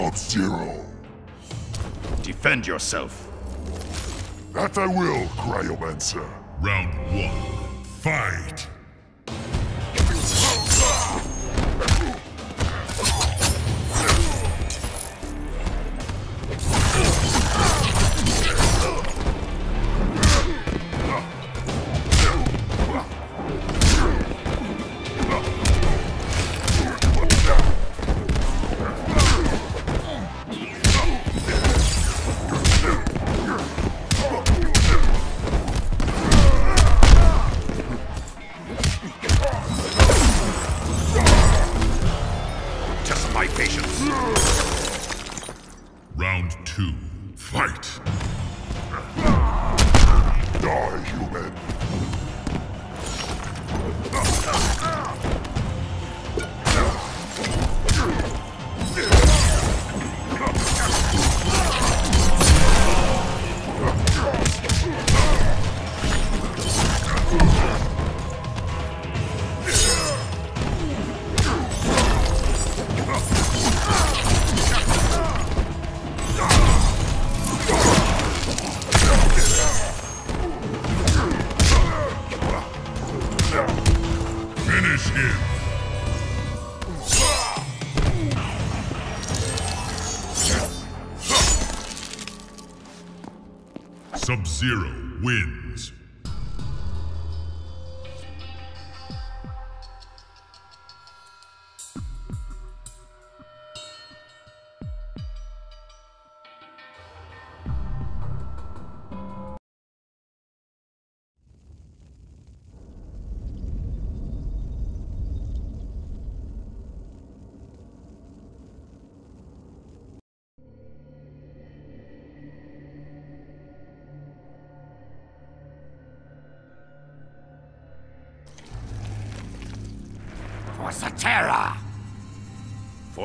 Sub-Zero. Defend yourself. That I will, Cryomancer. Round one. Fight!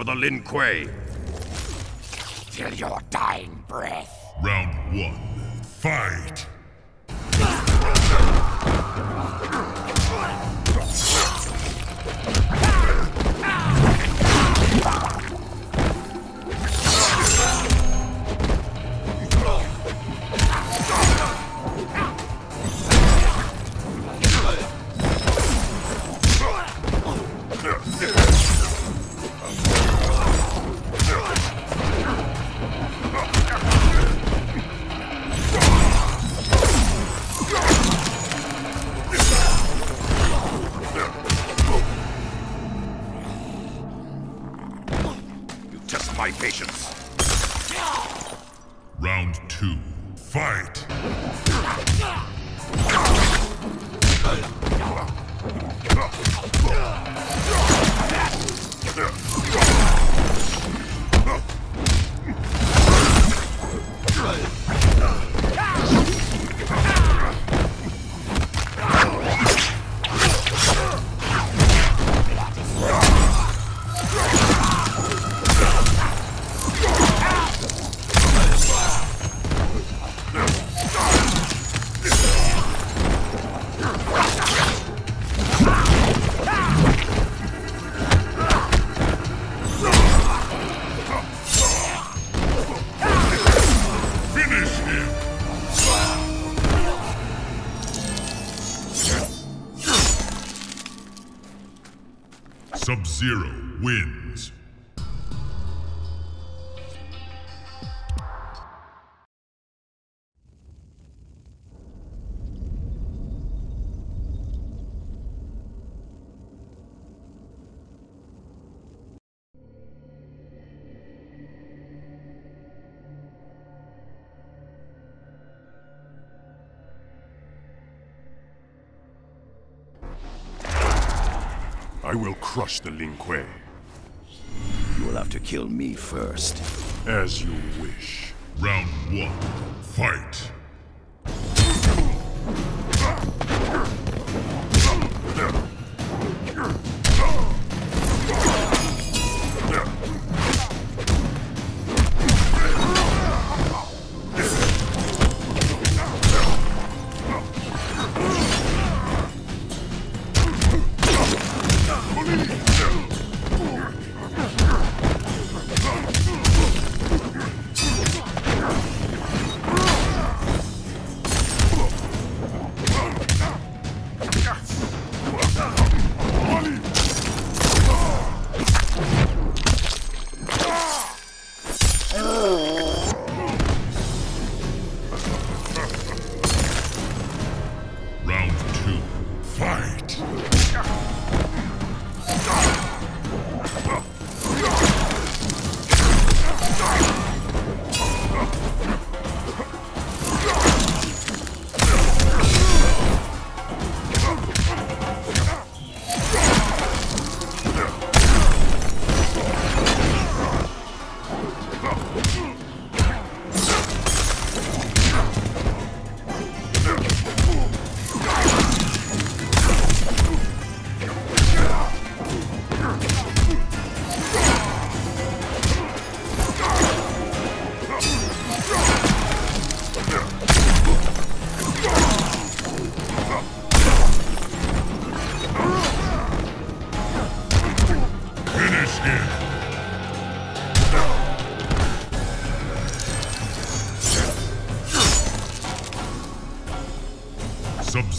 The Lin Kuei. till your dying breath. Round one. Fight! Crush the Lin Kuei, You will have to kill me first. as you wish. Round one. Fight!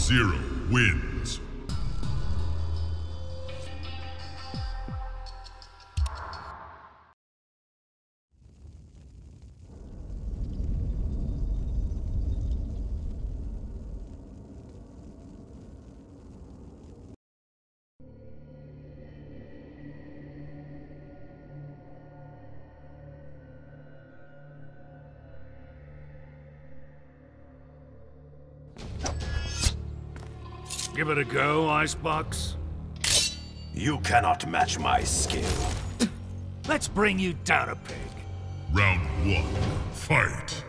Sub-Zero Give it a go, Icebox. You cannot match my skill. Let's bring you down a peg. Round one, fight!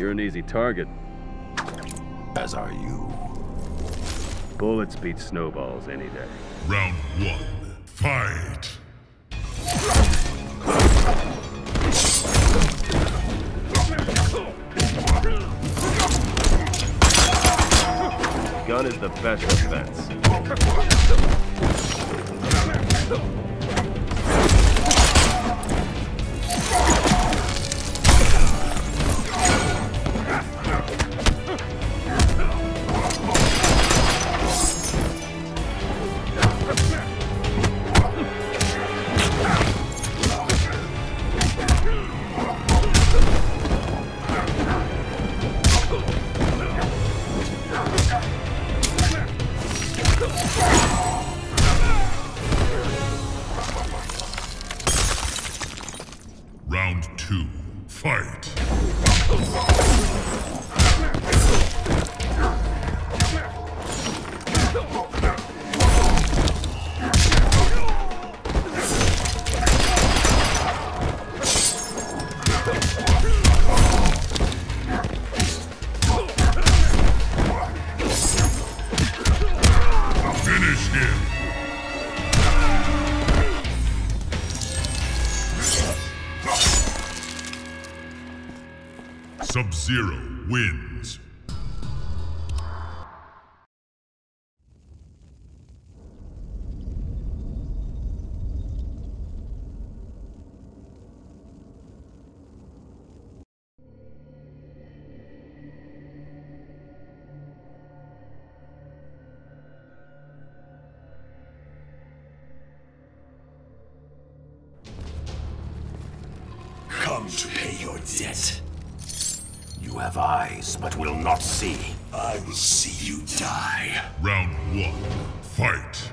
You're an easy target. As are you. Bullets beat snowballs any day. Round one, fight! Gun is the best defense. Come to pay your debt. You have eyes, but will not see. I will see you die. Round one, fight!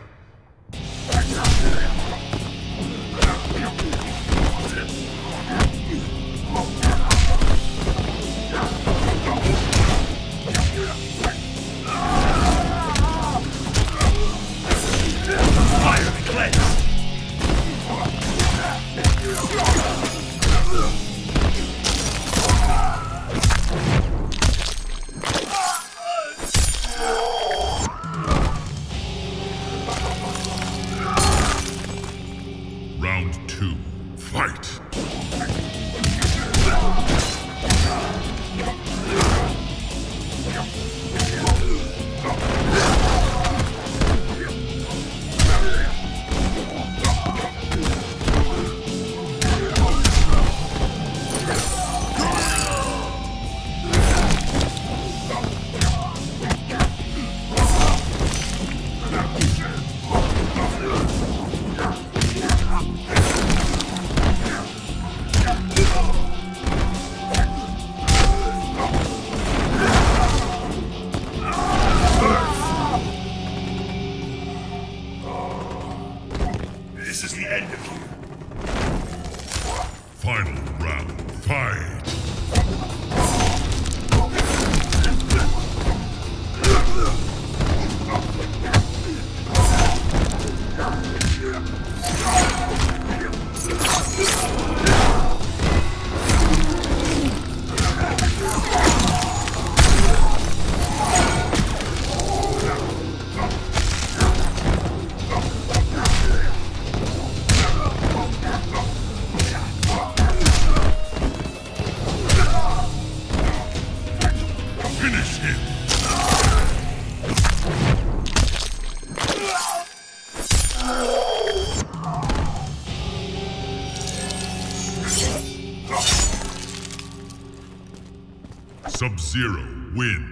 Sub-Zero wins.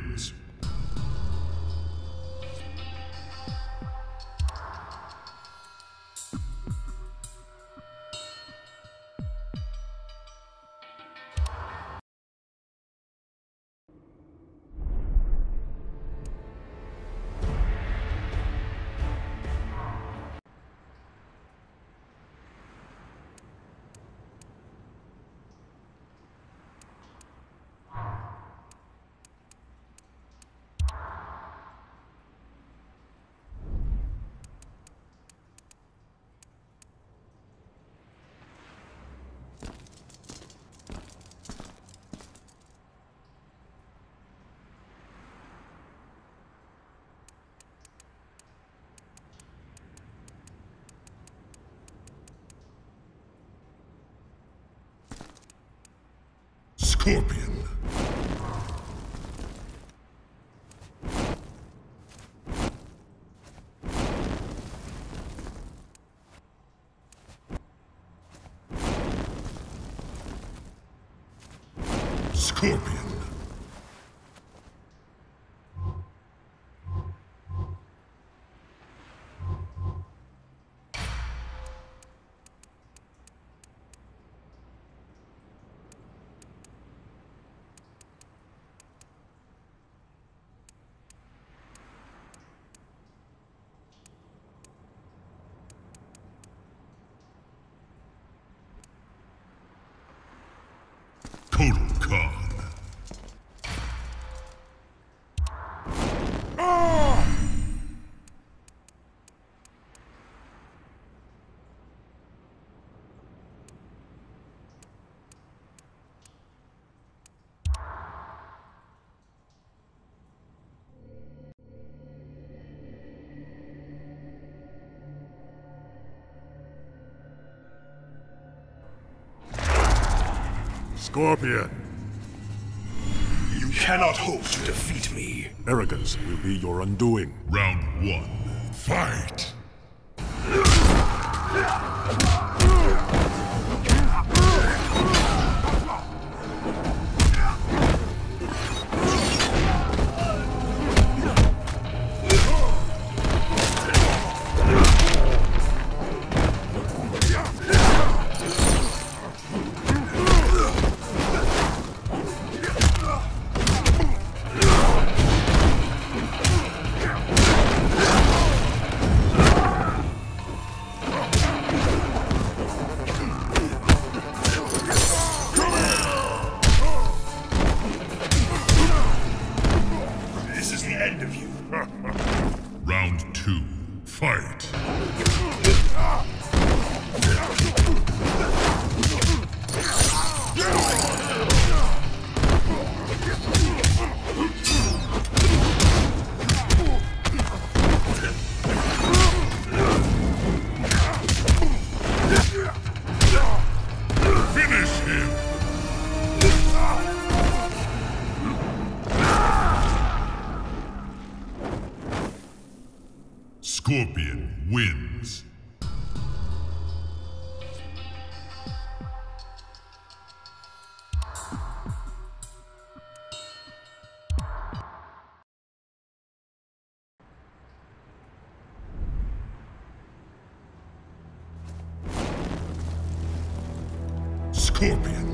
Scorpion. Scorpion. Scorpion, You cannot hope to defeat me. arrogance will be your undoing. Round one. Fight! Scorpion.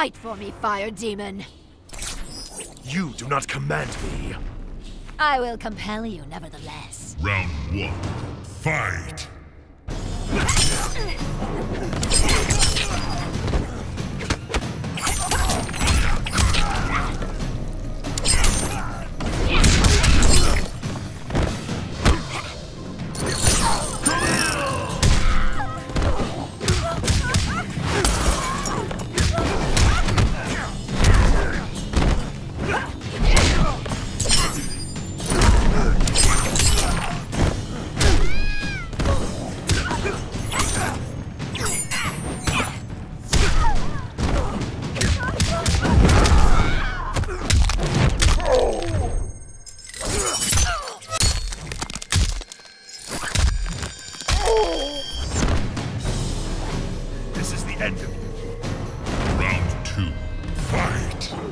Fight for me, fire demon. You do not command me. I will compel you nevertheless. Round one. Fight! Fight!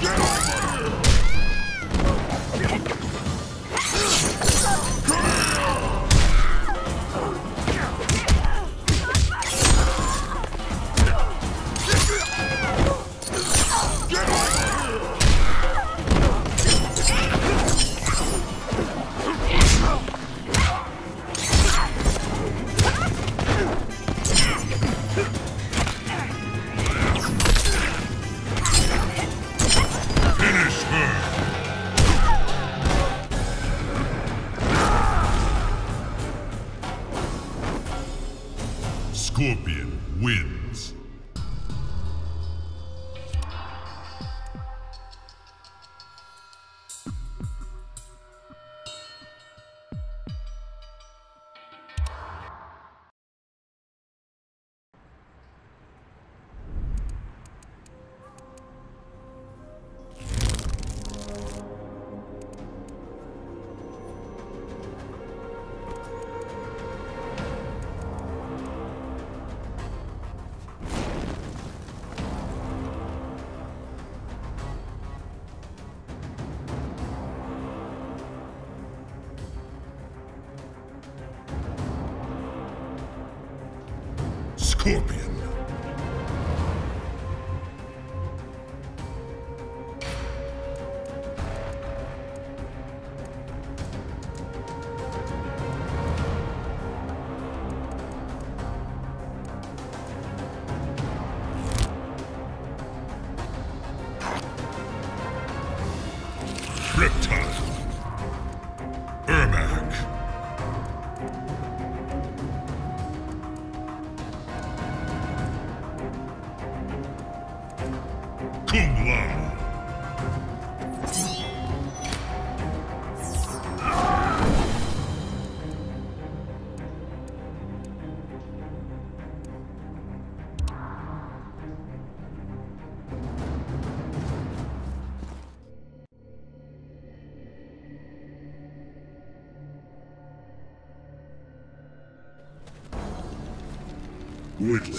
Finish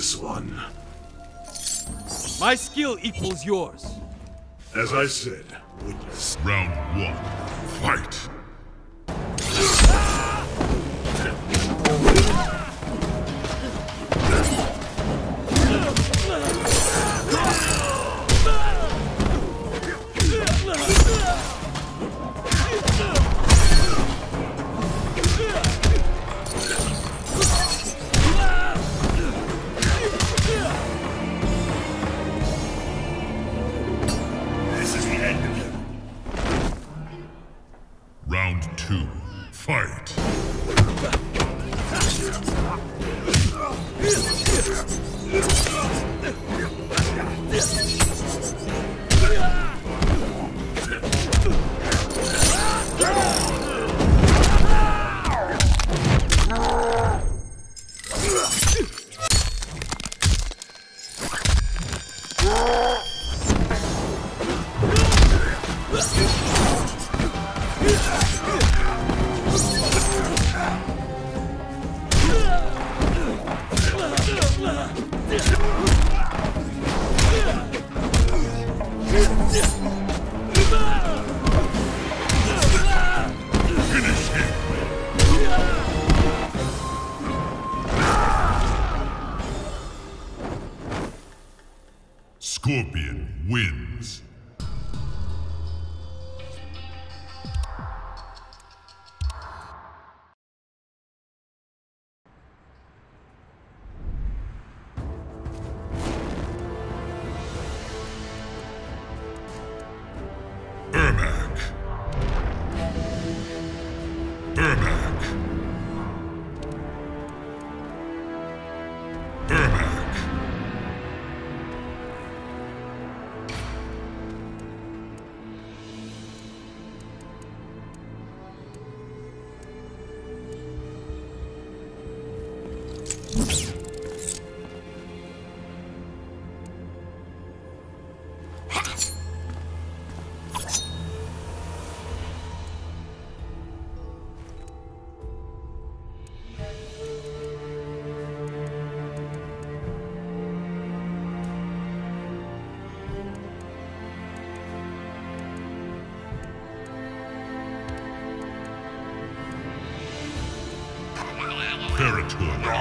Witless one. My skill equals yours. As I said, witless. Round one.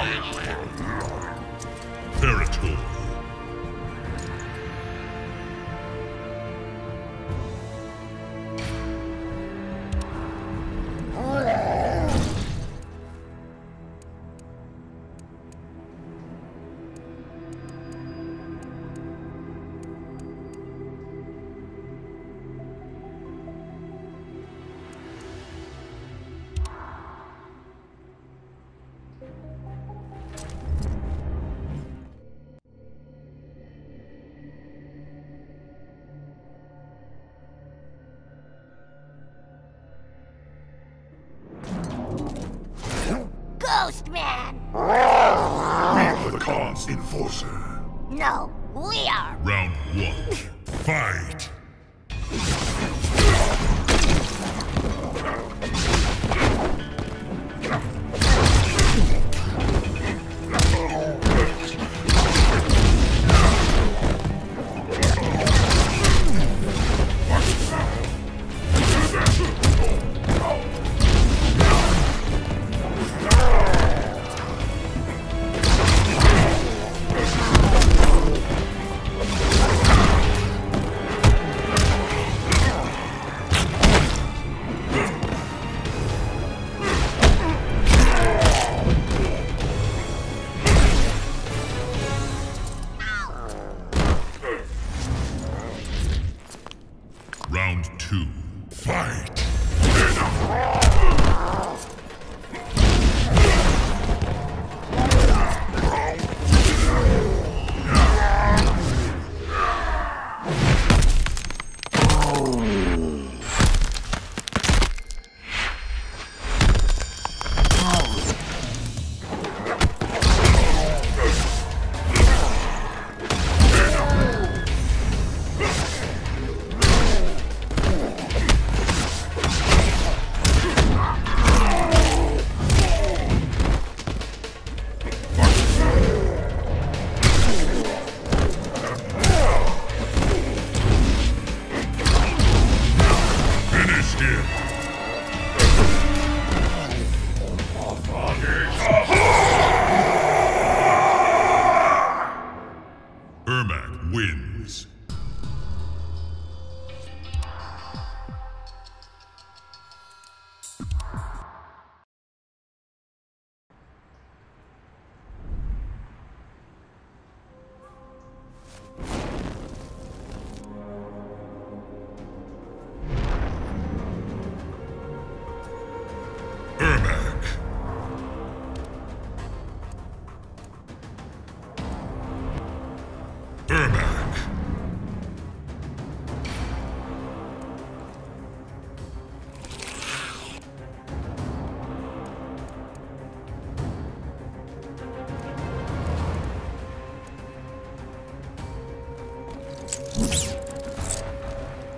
Predator.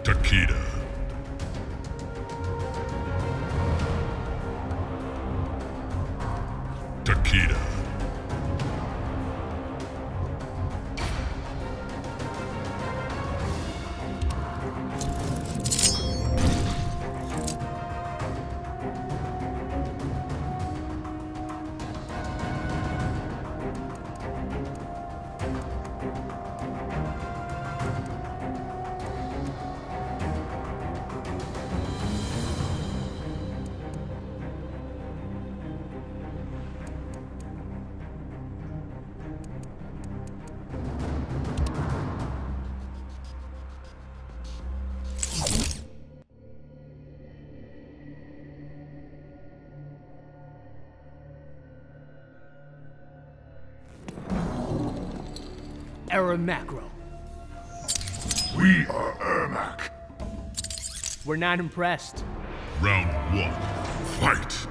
Takeda. Takeda. Macro. We are Ermac. We're not impressed. Round one. Fight.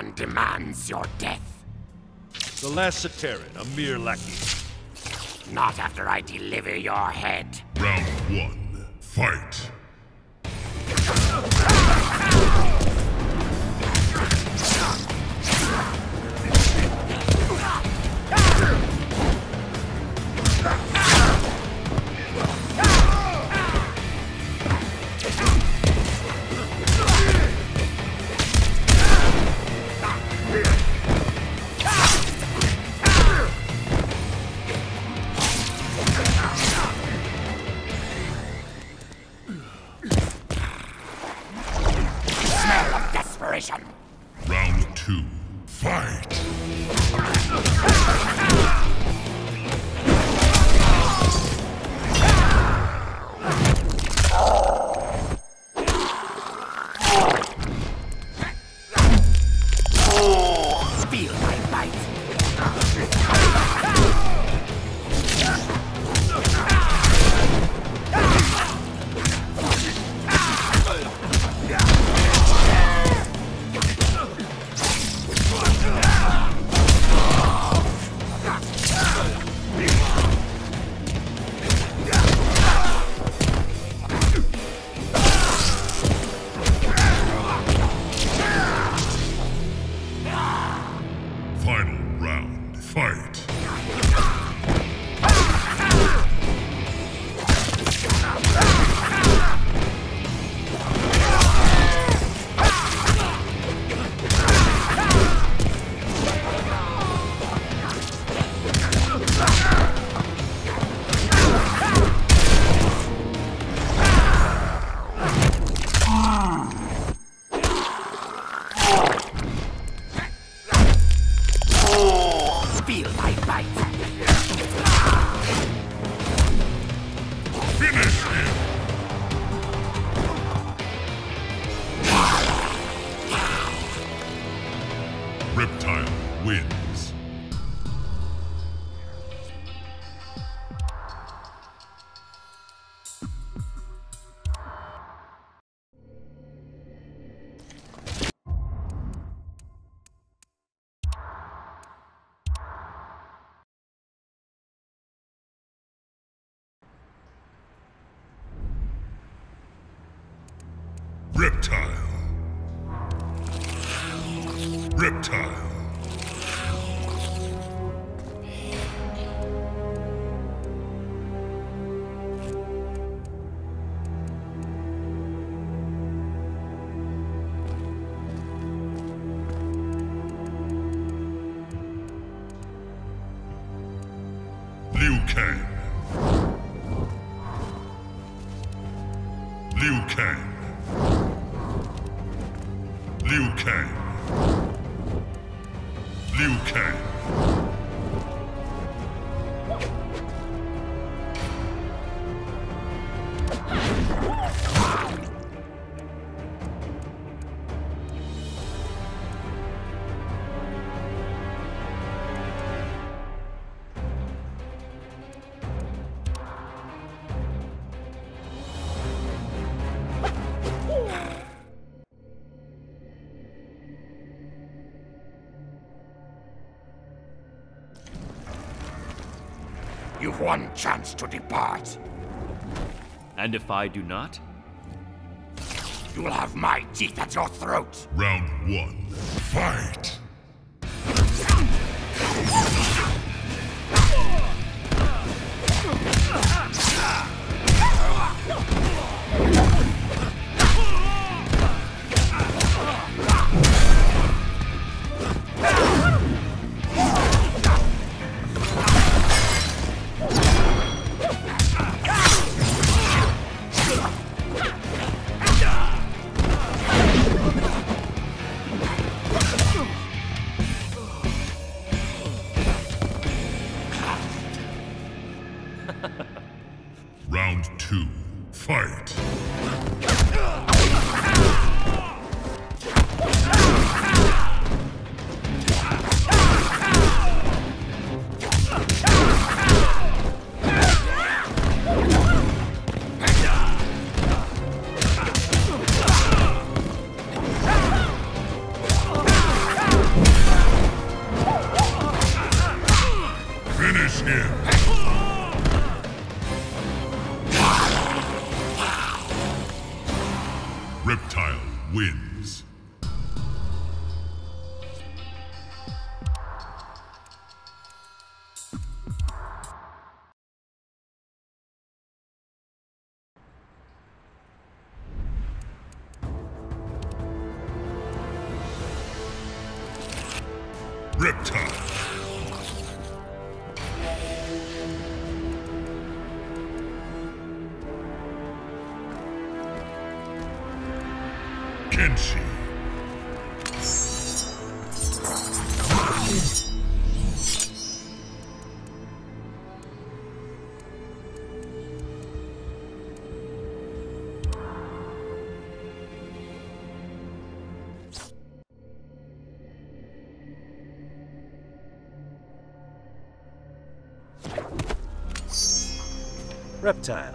Kahn demands your death. The last Zaterran, a mere lackey. Not after I deliver your head. Round one. Fight. One chance to depart. And if I do not? You'll have my teeth at your throat. Round one. Fight! Reptile.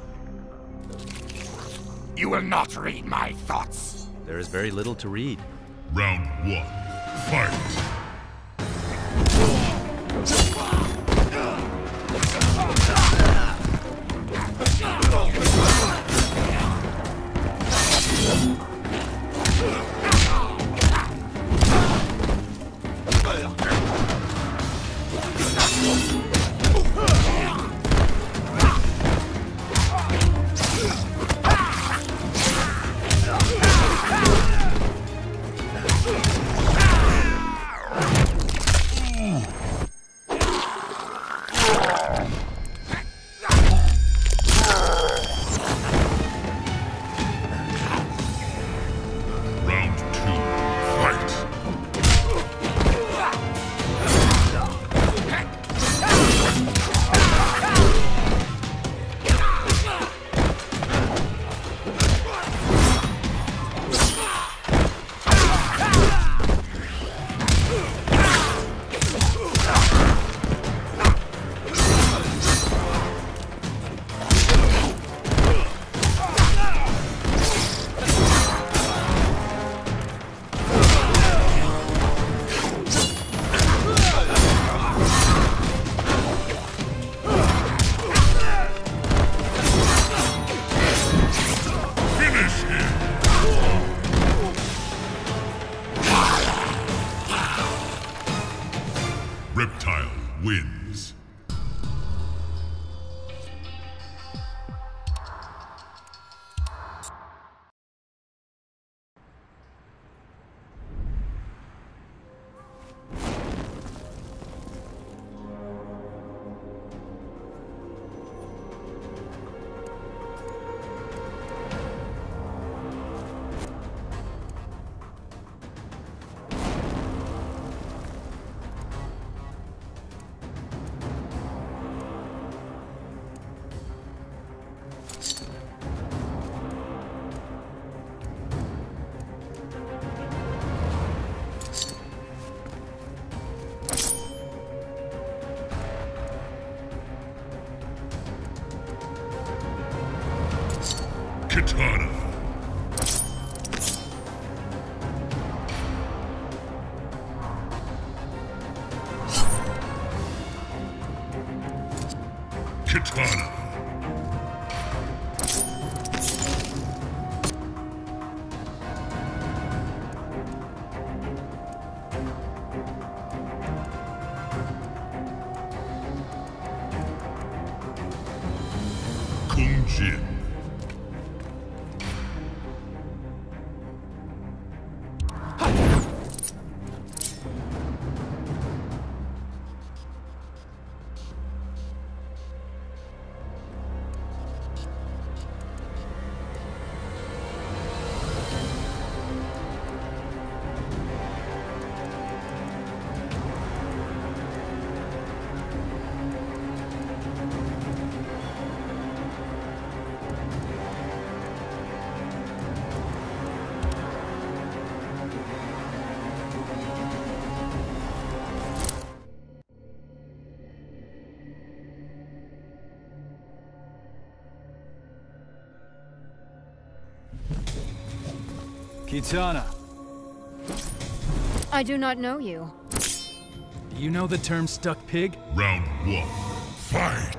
You will not read my thoughts. There is very little to read. Round one. Fight! Kitana, I do not know you. do you know the term stuck pig? Round one. Fight!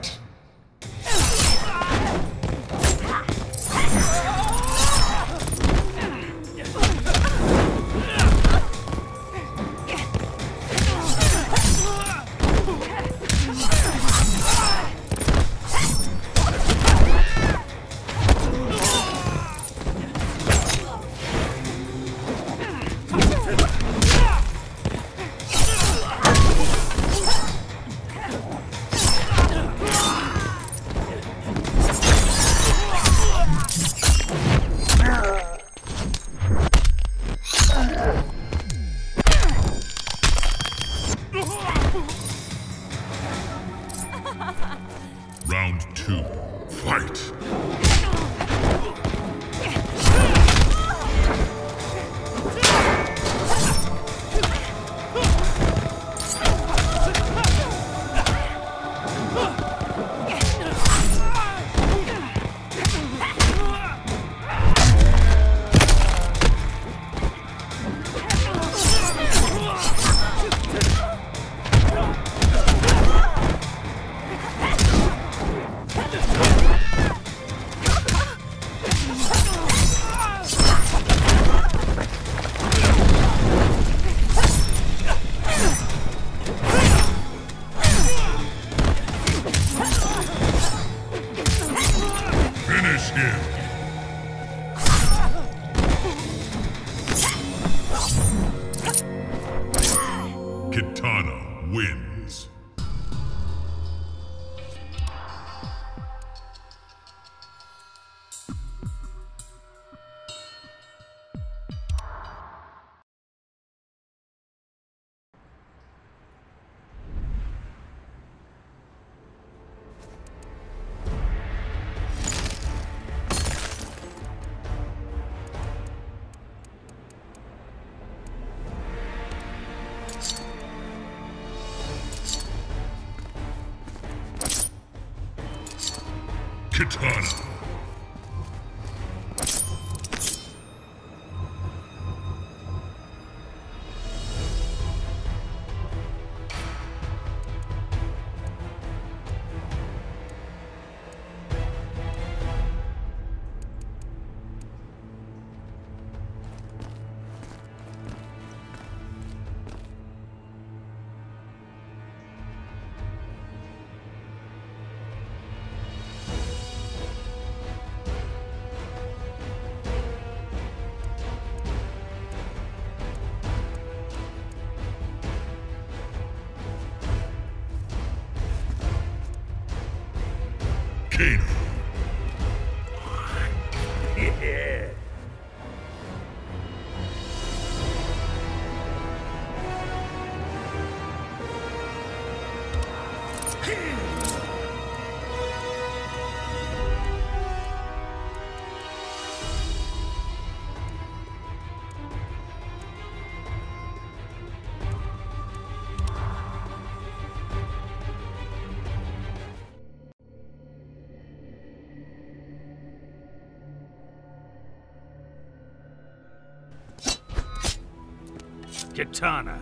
Kitana.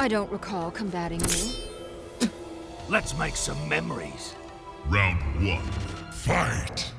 I don't recall combating you. Let's make some memories. Round one. Fight!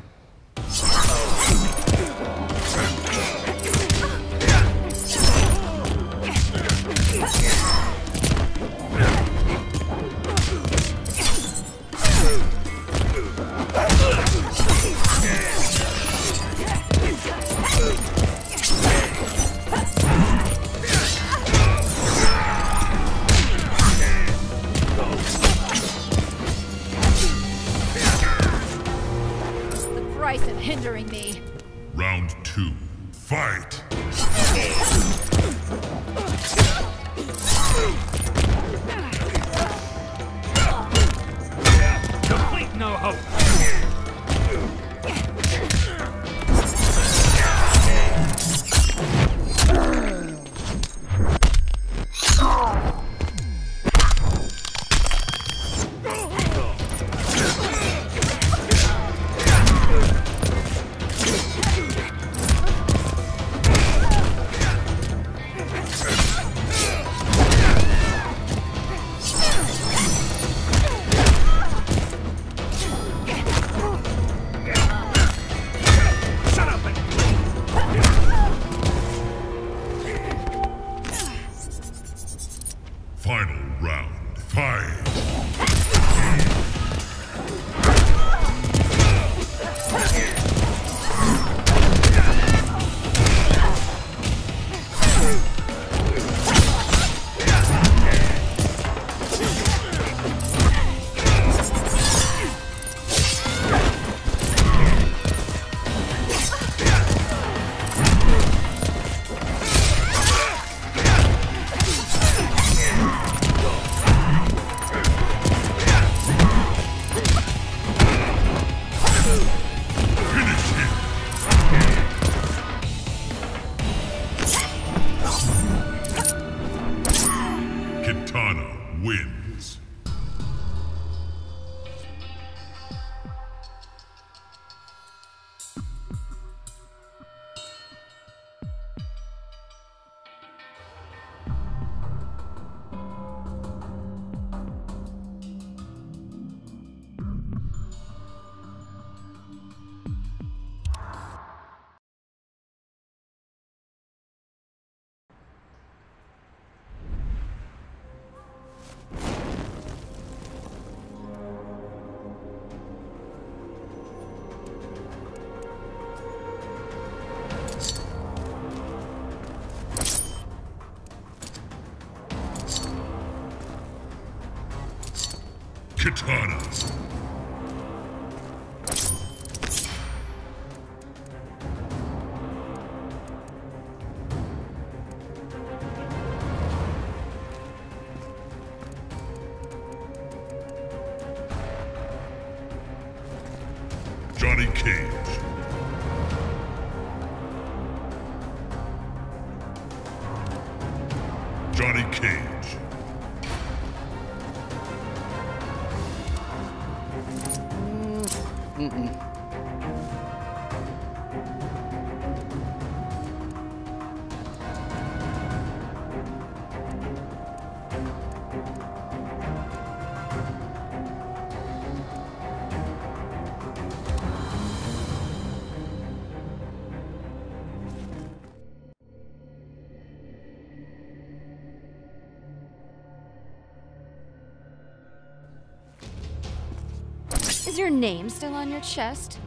Is your name still on your chest?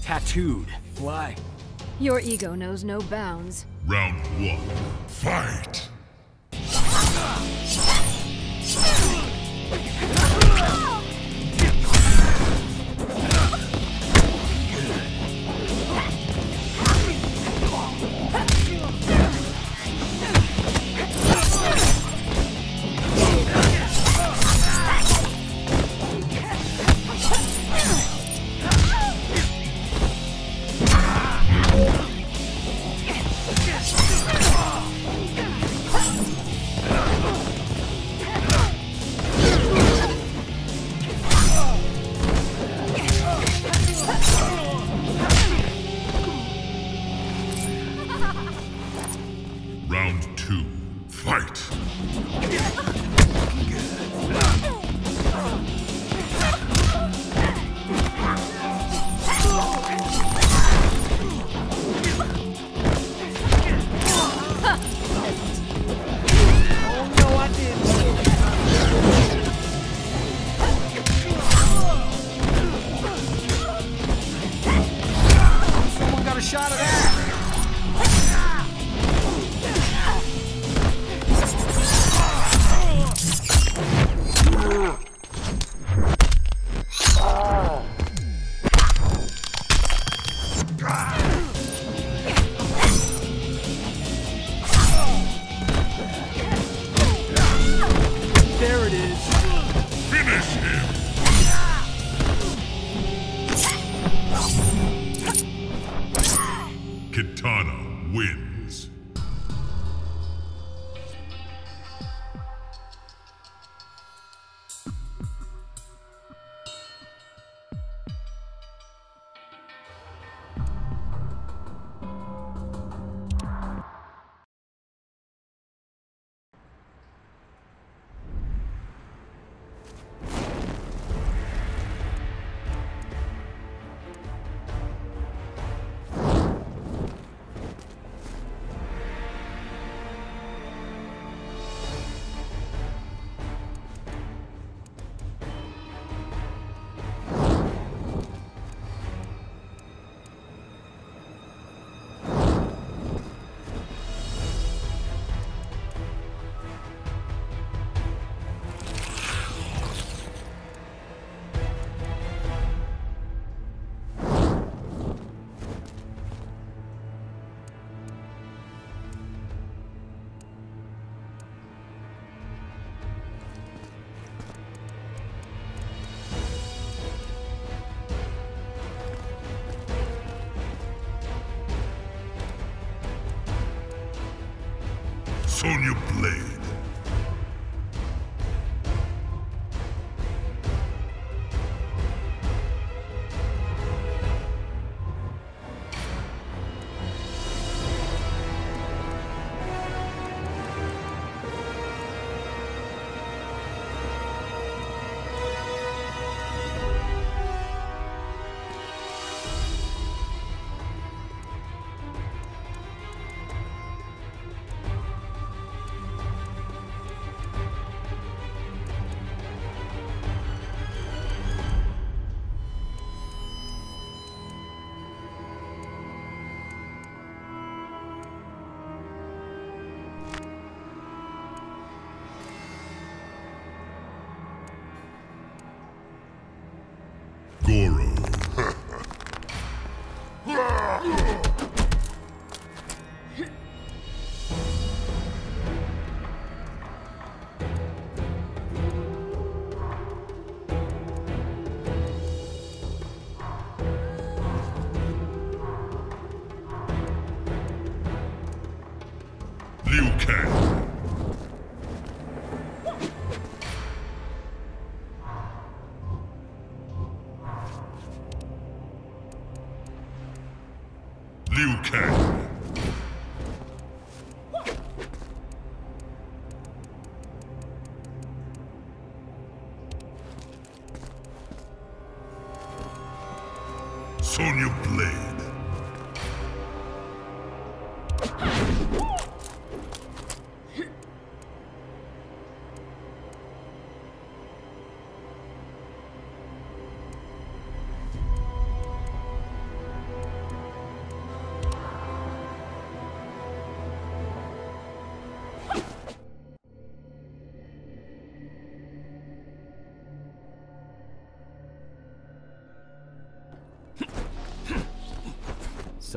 Tattooed. Why? Your ego knows no bounds. Round one. Fight!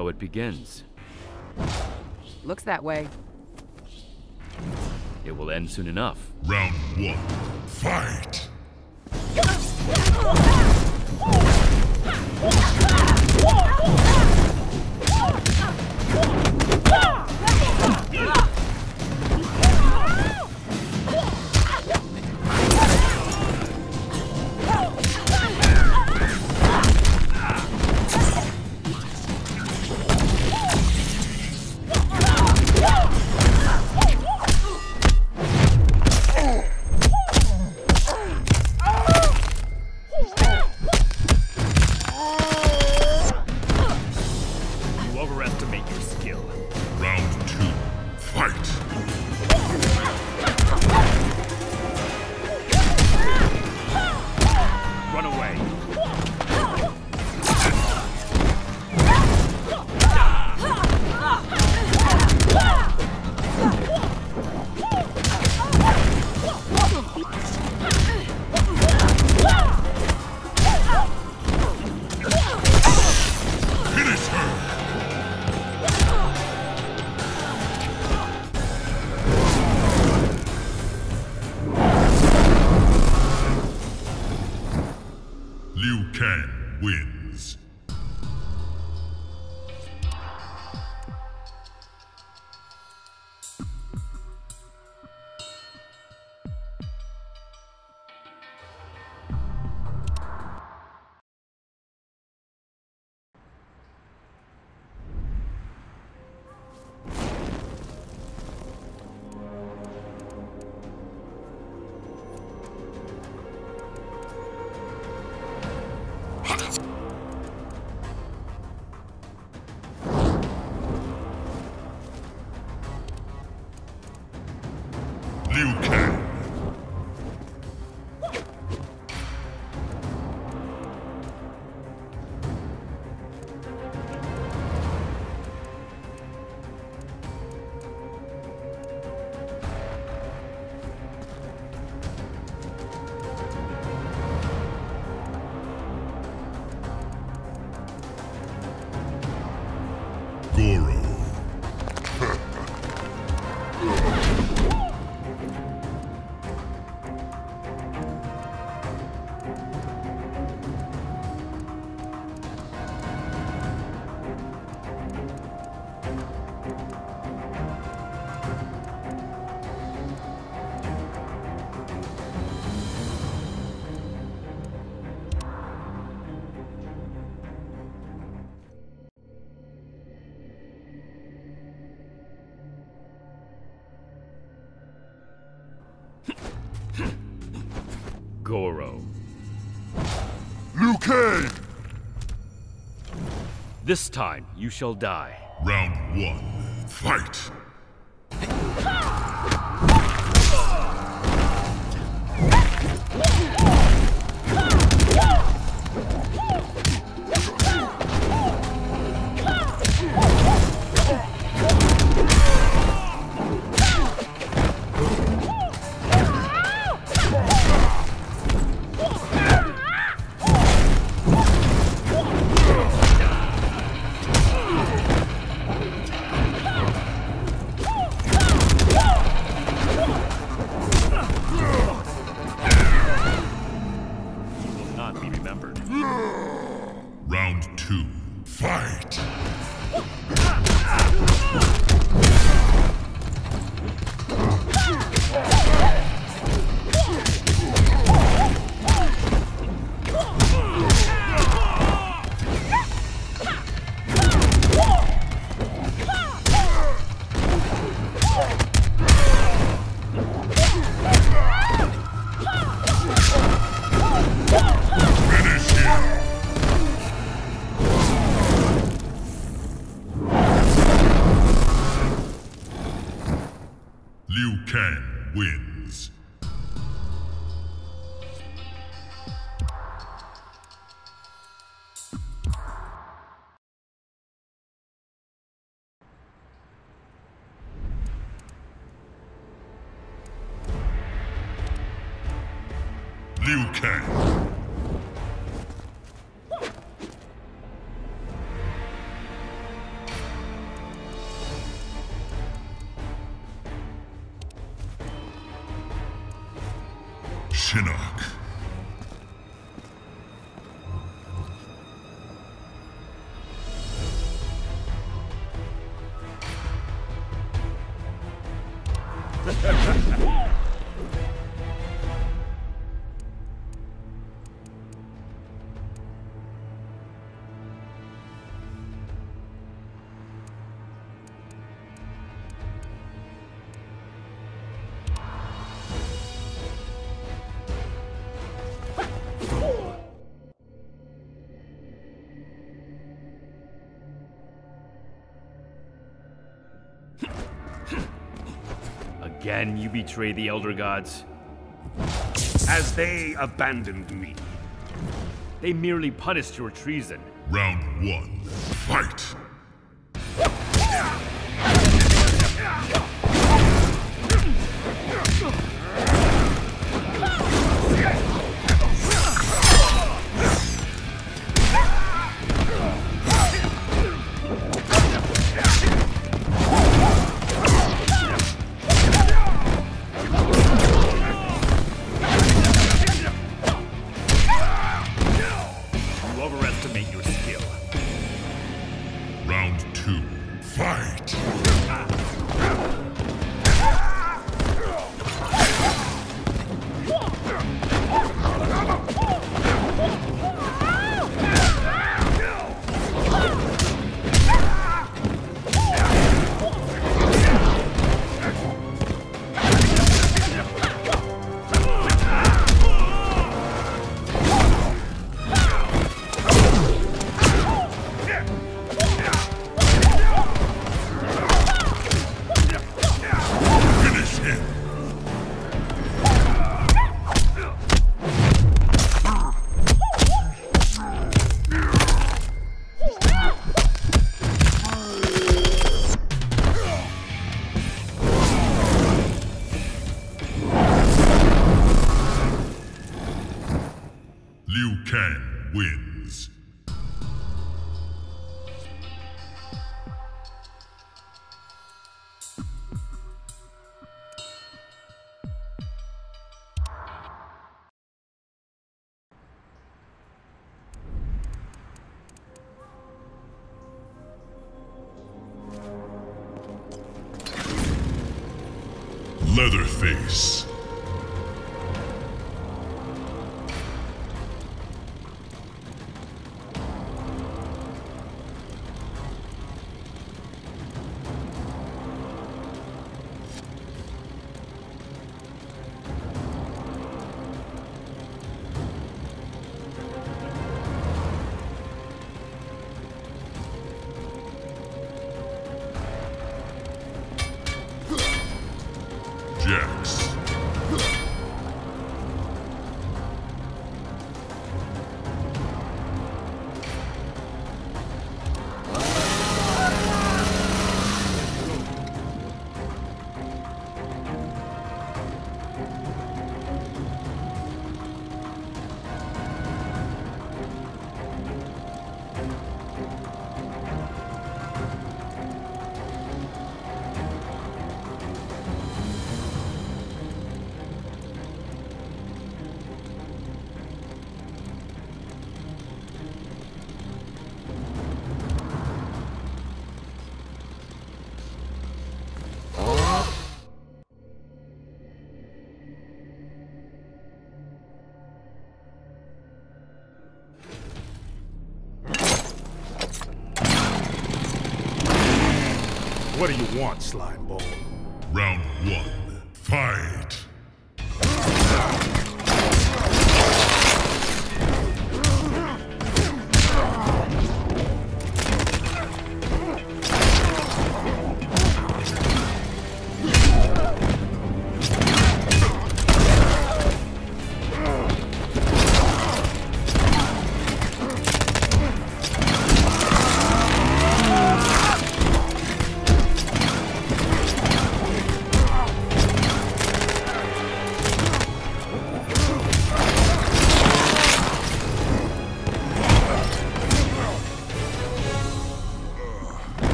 So it begins. Looks that way. It will end soon enough. Round one. Fight! This time you shall die. Again you betray the Elder Gods? As they abandoned me. They merely punished your treason. Round one. Fight! What do you want, slime ball? Round one. Fight!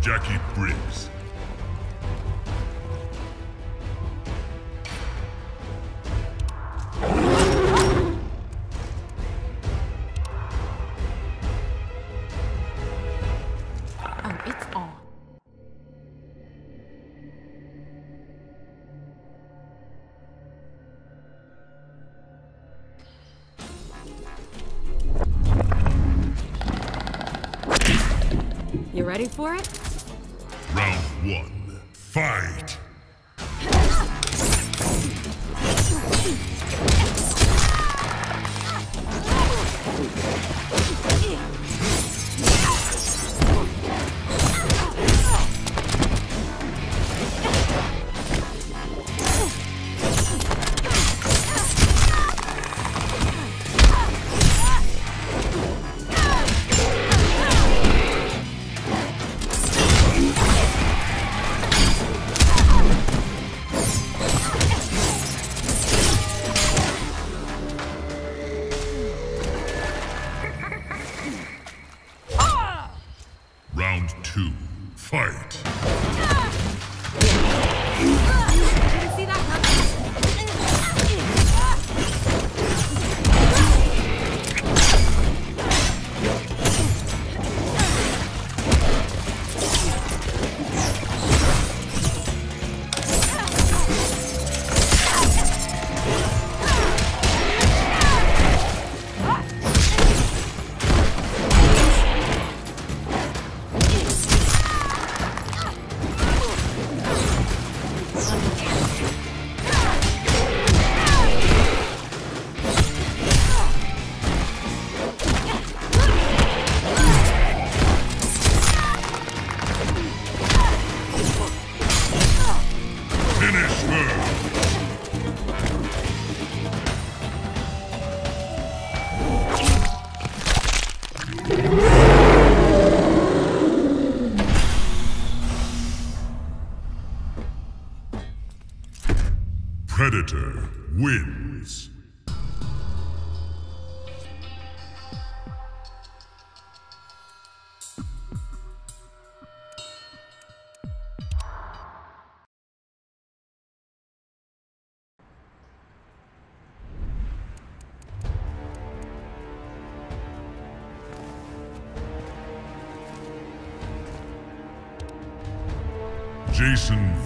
Jacqui Briggs. Oh. You ready for it? Fight!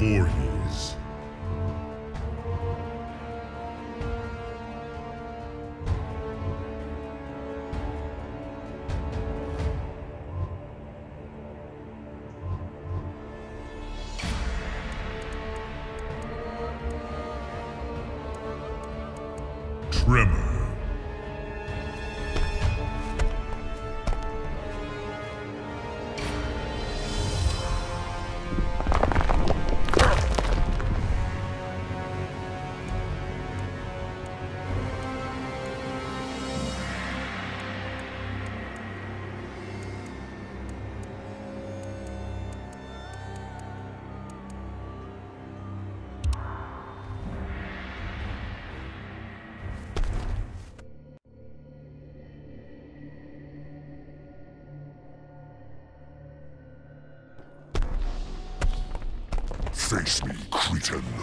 Voorhees. Me,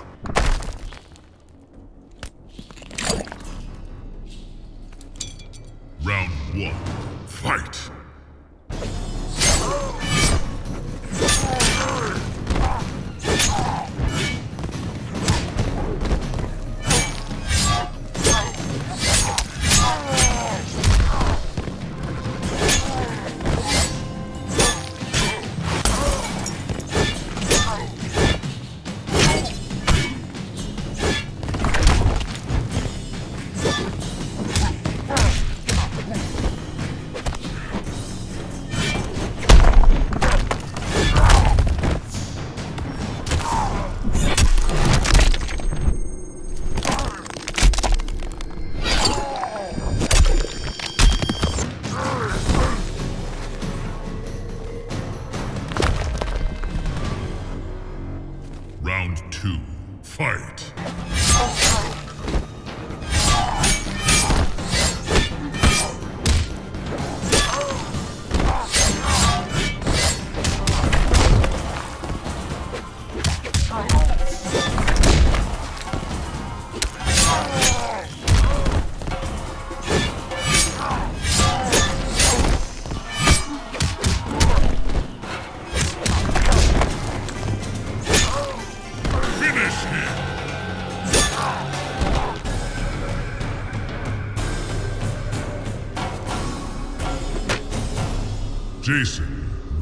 Jason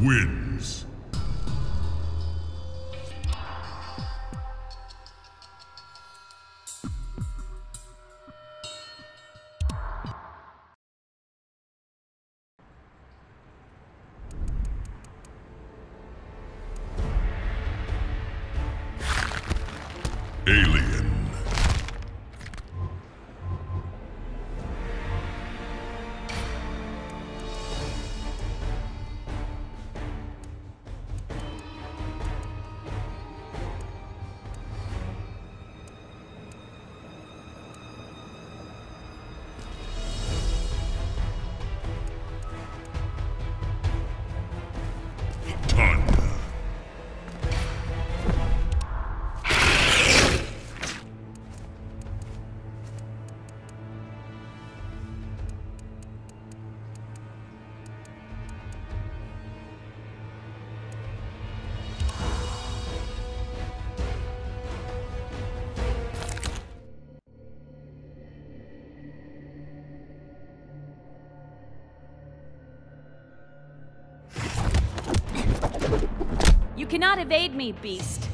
wins. Alien. Cannot evade me, beast.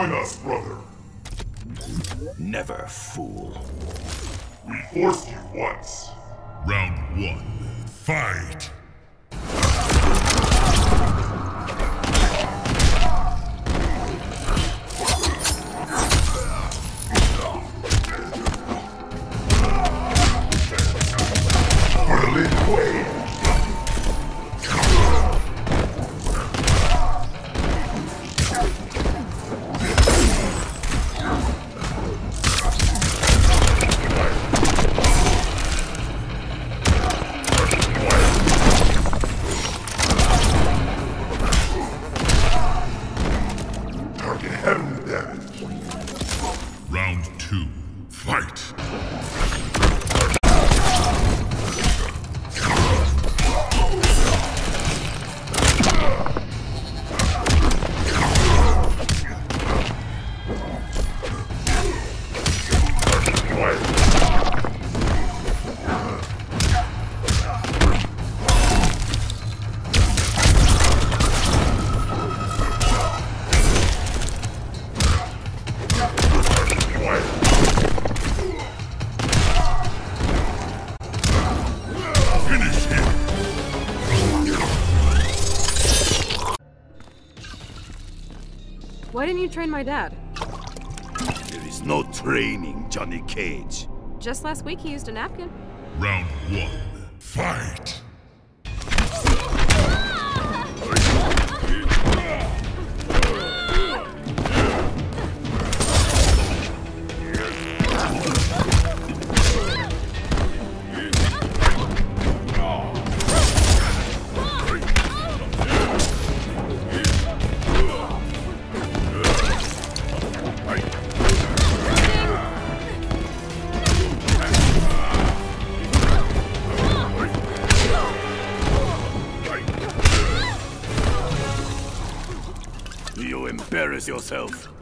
Rejoin us, brother. Never, fool. We forced you once. Why didn't you train my dad? There is no training, Johnny Cage. Just last week he used a napkin. Round one. Fight! Yourself.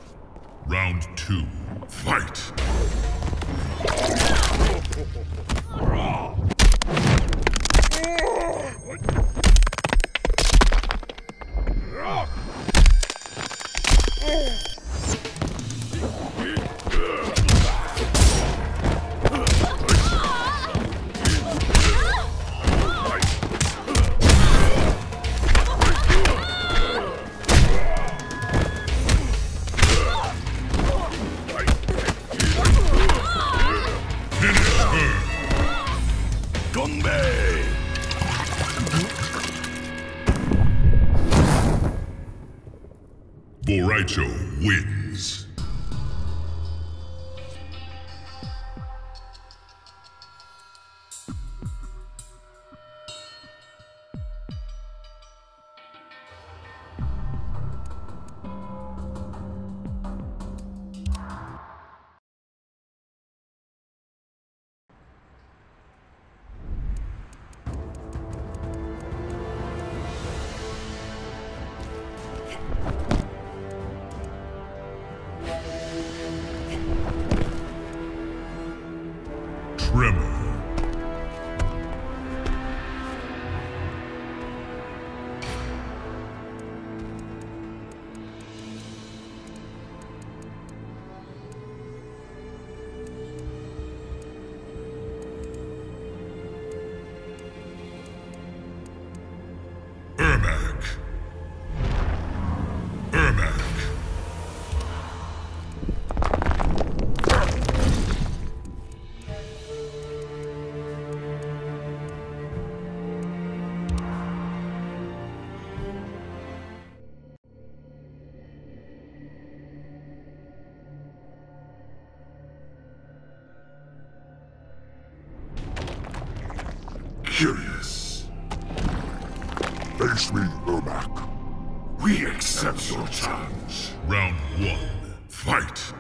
Curious. Face me, Ermac. We accept your challenge. Round one. Fight!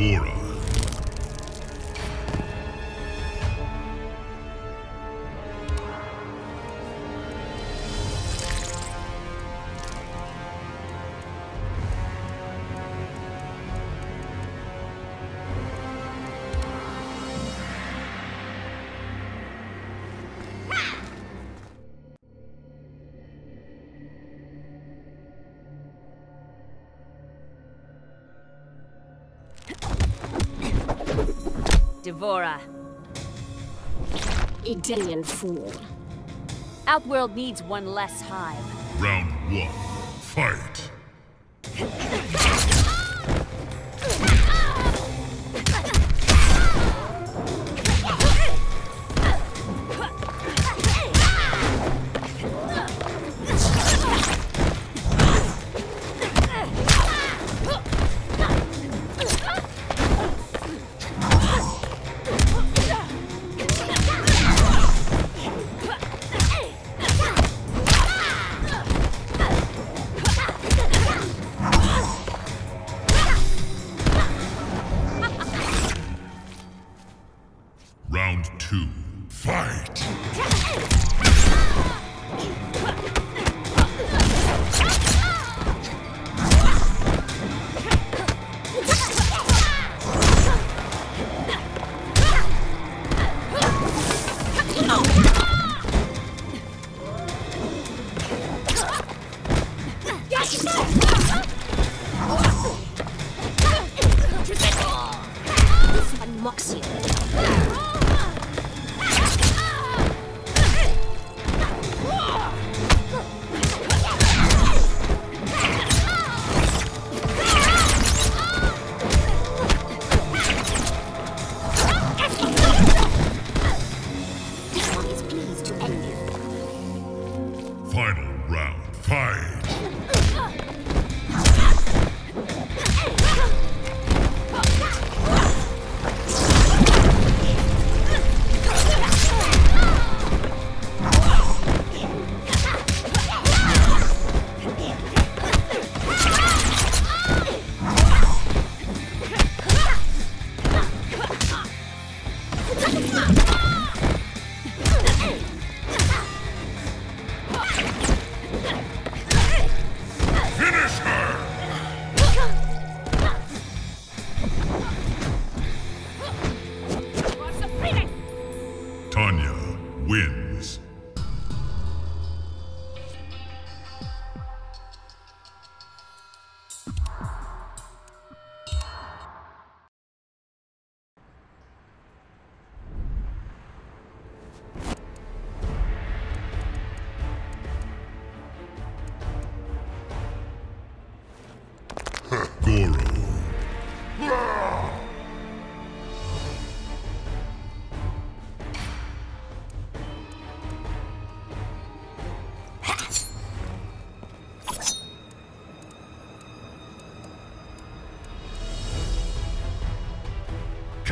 D'Vorah. D'Vorah. Idalian fool. Outworld needs one less hive. Round one. Fight.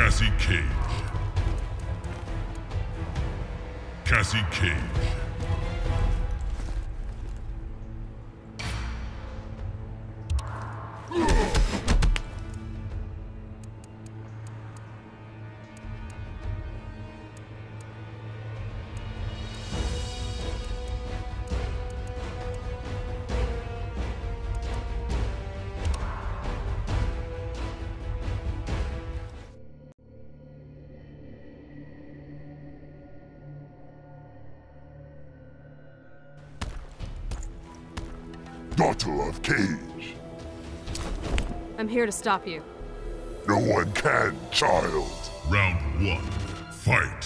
Cassie Cage. Cassie Cage. I'm here to stop you. No one can, child. Round one. Fight.